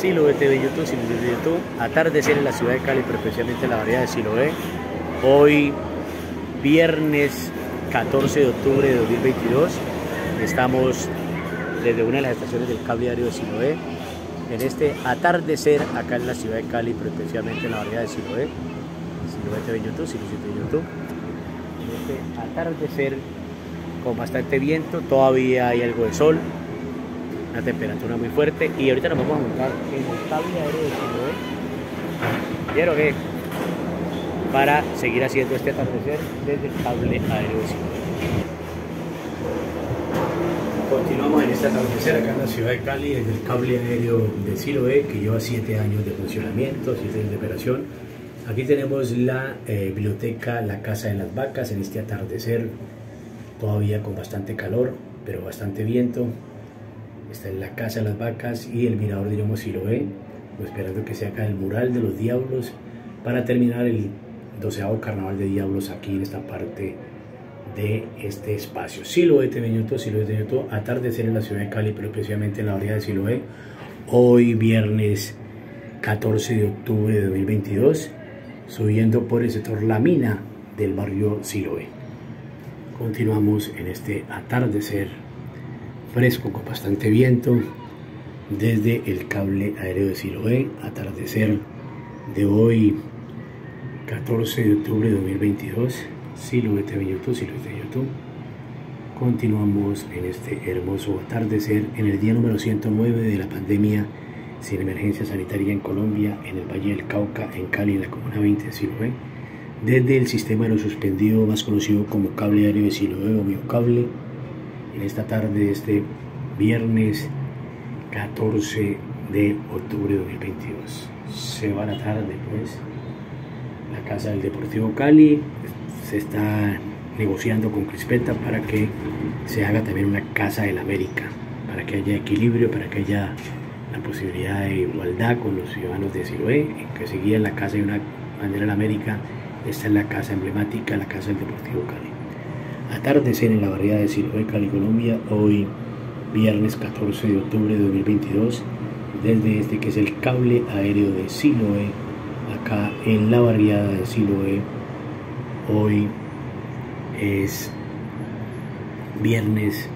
Siloé TV YouTube, de YouTube, atardecer en la ciudad de Cali, pero especialmente en la variedad de Siloé. Hoy, viernes 14 de octubre de 2022, estamos desde una de las estaciones del cable diario de Siloé, en este atardecer acá en la ciudad de Cali, pero especialmente en la variedad de Siloé. Siloé TV YouTube, Siloé TV YouTube. En este atardecer con bastante viento, todavía hay algo de sol, una temperatura muy fuerte y ahorita nos vamos a montar en el cable aéreo de Siloé. ¿Quiero que? Para seguir haciendo este atardecer desde el cable aéreo de Siloé. Continuamos en este atardecer acá en la ciudad de Cali desde el cable aéreo de Siloé que lleva 7 años de funcionamiento, 7 años de operación. Aquí tenemos la eh, biblioteca La Casa de las Vacas en este atardecer, todavía con bastante calor, pero bastante viento. Está en la Casa de las Vacas y el mirador de Yomo Siloé, esperando que se haga el mural de los diablos para terminar el doceavo carnaval de diablos aquí en esta parte de este espacio. Siloé TV minutos, Siloé TV minutos, atardecer en la ciudad de Cali, pero especialmente en la orilla de Siloé. Hoy viernes 14 de octubre de 2022, subiendo por el sector La Mina del barrio Siloé. Continuamos en este atardecer fresco con bastante viento desde el cable aéreo de Siloé, atardecer de hoy 14 de octubre de 2022, Siloé TV YouTube, Siloé TV YouTube. Continuamos en este hermoso atardecer en el día número 109 de la pandemia sin emergencia sanitaria en Colombia, en el Valle del Cauca, en Cali, en la Comuna 20 de Siloé, desde el sistema de lo suspendido más conocido como cable aéreo de Siloé o Miocable, en esta tarde, este viernes 14 de octubre de 2022. Se va la tarde, pues, la casa del Deportivo Cali se está negociando con Crispeta para que se haga también una casa del América, para que haya equilibrio, para que haya la posibilidad de igualdad con los ciudadanos de Siloé, que seguía la casa de una bandera del América, esta es la casa emblemática, la casa del Deportivo Cali. Atardecer en la variedad de Siloé, Cali, Colombia, hoy viernes 14 de octubre de 2022, desde este que es el cable aéreo de Siloé, acá en la barriada de Siloé. Hoy es viernes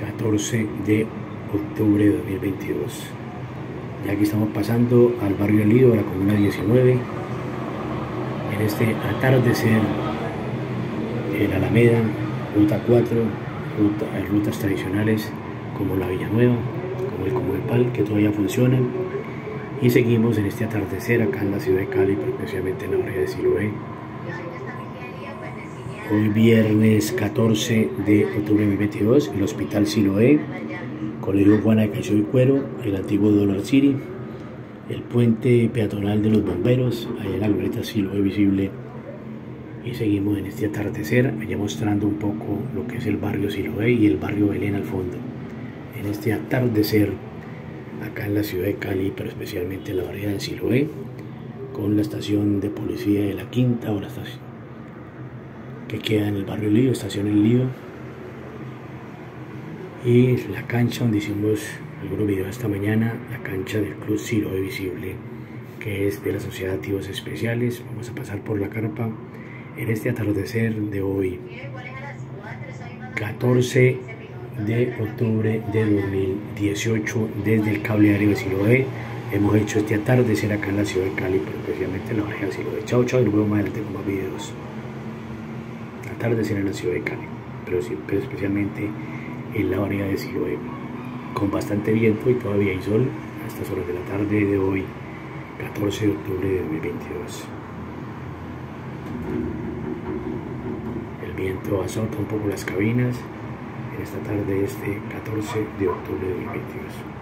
14 de octubre de 2022. Ya aquí estamos pasando al barrio Lido, a la comuna 19, en este atardecer en Alameda, ruta 4, ruta, rutas tradicionales como la Villanueva, como el Comuepal, que todavía funcionan. Y seguimos en este atardecer acá en la ciudad de Cali, pero especialmente en la barriada de Siloé. Hoy viernes 14 de octubre de 2022, el Hospital Siloé, Colegio Juana de Caicedo y Cuero, el antiguo Dollar City, el puente peatonal de los bomberos, allá en la glorieta Siloé visible. Y seguimos en este atardecer, allá mostrando un poco lo que es el barrio Siloé y el barrio Belén al fondo. En este atardecer, acá en la ciudad de Cali, pero especialmente en la barriada de Siloé, con la estación de policía de la Quinta o la estación que queda en el barrio Lío, estación El Lío. Y la cancha donde hicimos algunos videos esta mañana, la cancha del Club Siloé Visible, que es de la Sociedad de Activos Especiales. Vamos a pasar por la carpa en este atardecer de hoy, 14 de octubre de 2018, desde el cable aéreo de Siloé. Hemos hecho este atardecer acá en la ciudad de Cali, pero especialmente en la barriga de Siloé. Chao, chao, y nos vemos más adelante con más videos. Atardecer en la ciudad de Cali, pero, pero especialmente en la barriga de Siloé, con bastante viento y todavía hay sol a estas horas de la tarde de hoy, 14 de octubre de 2022. El viento azota un poco las cabinas en esta tarde este 14 de octubre de 2022.